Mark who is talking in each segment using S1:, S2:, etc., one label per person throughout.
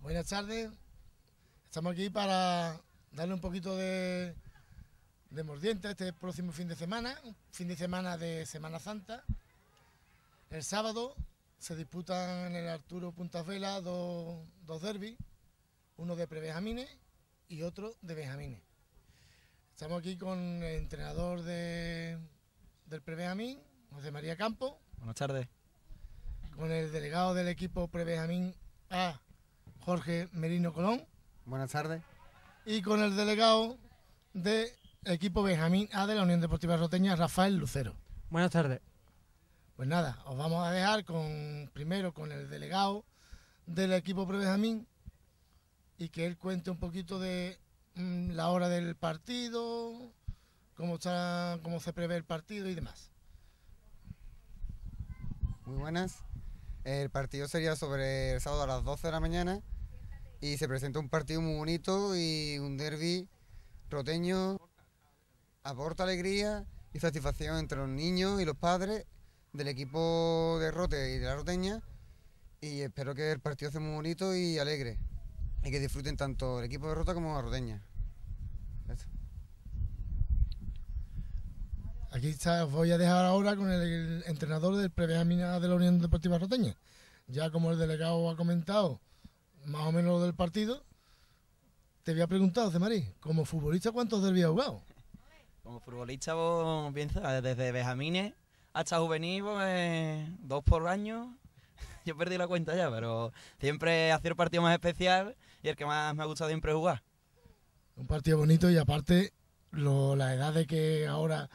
S1: Buenas tardes. Estamos aquí para darle un poquito de, de mordiente este próximo fin de semana, fin de semana de Semana Santa. El sábado se disputan en el Arturo Puntas Vela dos, dos derbis, uno de prebenjamines y otro de benjamines. Estamos aquí con el entrenador de, del prebenjamín, José María Campo,
S2: Buenas tardes.
S1: Con el delegado del equipo prebenjamín A, Jorge Merino Colón,
S3: Buenas tardes.
S1: y con el delegado del equipo Benjamín A de la Unión Deportiva Roteña, Rafael Lucero.
S4: Buenas tardes.
S1: Pues nada, os vamos a dejar con primero con el delegado del equipo Benjamín y que él cuente un poquito de mm, la hora del partido, cómo está, cómo se prevé el partido y demás.
S3: Muy buenas. El partido sería sobre el sábado a las 12 de la mañana y se presenta un partido muy bonito y un derby roteño. Aporta alegría y satisfacción entre los niños y los padres del equipo de Rote y de la Roteña y espero que el partido sea muy bonito y alegre y que disfruten tanto el equipo de Rota como la Roteña.
S1: Aquí está, os voy a dejar ahora con el, entrenador del Prebenjamín A de la Unión Deportiva Roteña. Ya como el delegado ha comentado más o menos lo del partido, te había preguntado, José María, como futbolista, ¿cuántos derbis has jugado?
S2: Como futbolista, vos piensas, desde Benjamines hasta juvenil, pues, dos por año. Yo perdí la cuenta ya, pero siempre hacer el partido más especial y el que más me ha gustado siempre jugar.
S1: Un partido bonito y aparte lo- la edad de que ahora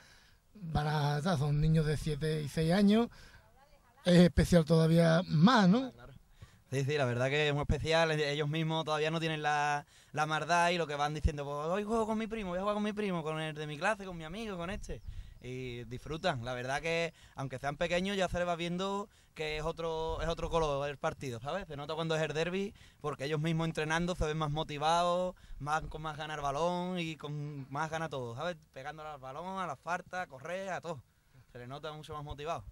S1: son niños de 7 y 6 años, es especial todavía más, ¿no?
S2: Sí, sí, la verdad que es muy especial. Ellos mismos todavía no tienen la, la maldad y lo que van diciendo, pues hoy juego con mi primo, voy a jugar con mi primo, con el de mi clase, con mi amigo, con este. Y disfrutan. La verdad que, aunque sean pequeños, ya se les va viendo que es otro, es otro color el partido, ¿sabes? Se nota cuando es el derby, porque ellos mismos entrenando se ven más motivados, más, con más ganas al balón y con más ganas todo, ¿sabes? Pegándole al balón, a las faltas, a correr, a todo. Se les nota mucho más motivados.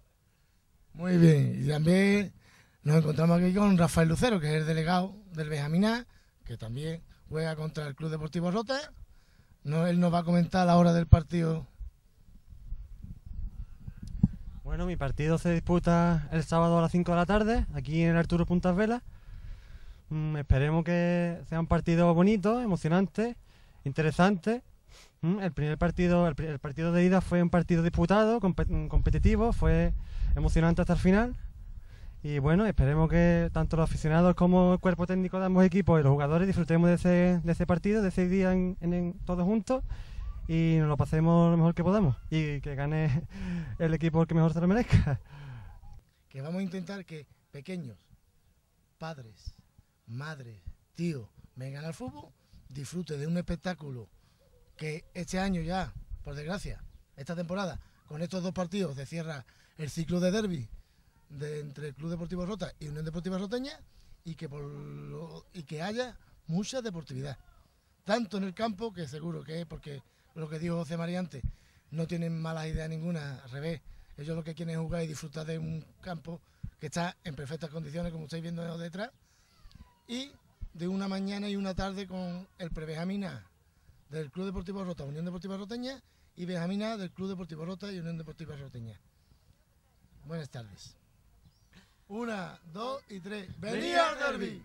S1: Muy bien, y también nos encontramos aquí con Rafael Lucero, que es el delegado del Benjamín que también juega contra el Club Deportivo Rota. No, él nos va a comentar la hora del partido.
S4: Bueno, mi partido se disputa el sábado a las 5 de la tarde, aquí en Arturo Puntas Vela. Mm, esperemos que sea un partido bonito, emocionante, interesante. Mm, el primer partido, el, partido de ida fue un partido disputado, mm, competitivo, fue emocionante hasta el final. Y bueno, esperemos que tanto los aficionados como el cuerpo técnico de ambos equipos y los jugadores disfrutemos de ese, de ese partido, de ese día en- en- todos juntos y nos lo pasemos lo mejor que podamos y que gane el equipo que mejor se lo merezca.
S1: que vamos a intentar que pequeños, padres, madres, tíos, vengan al fútbol, disfruten de un espectáculo que este año ya, por desgracia, esta temporada, con estos dos partidos se cierra el ciclo de derby de, entre el Club Deportivo Rota y Unión Deportiva Roteña y que, por lo- y que haya mucha deportividad. Tanto en el campo, que seguro que es porque lo que dijo José María antes, no tienen malas ideas ninguna, al revés. Ellos lo que quieren es jugar y disfrutar de un campo que está en perfectas condiciones, como estáis viendo detrás, y de una mañana y una tarde con el prebenjamina del Club Deportivo Rota, Unión Deportiva Roteña, y Benjamina del Club Deportivo Rota y Unión Deportiva Roteña. Buenas tardes. Una, dos y tres. ¡Venía al derbi!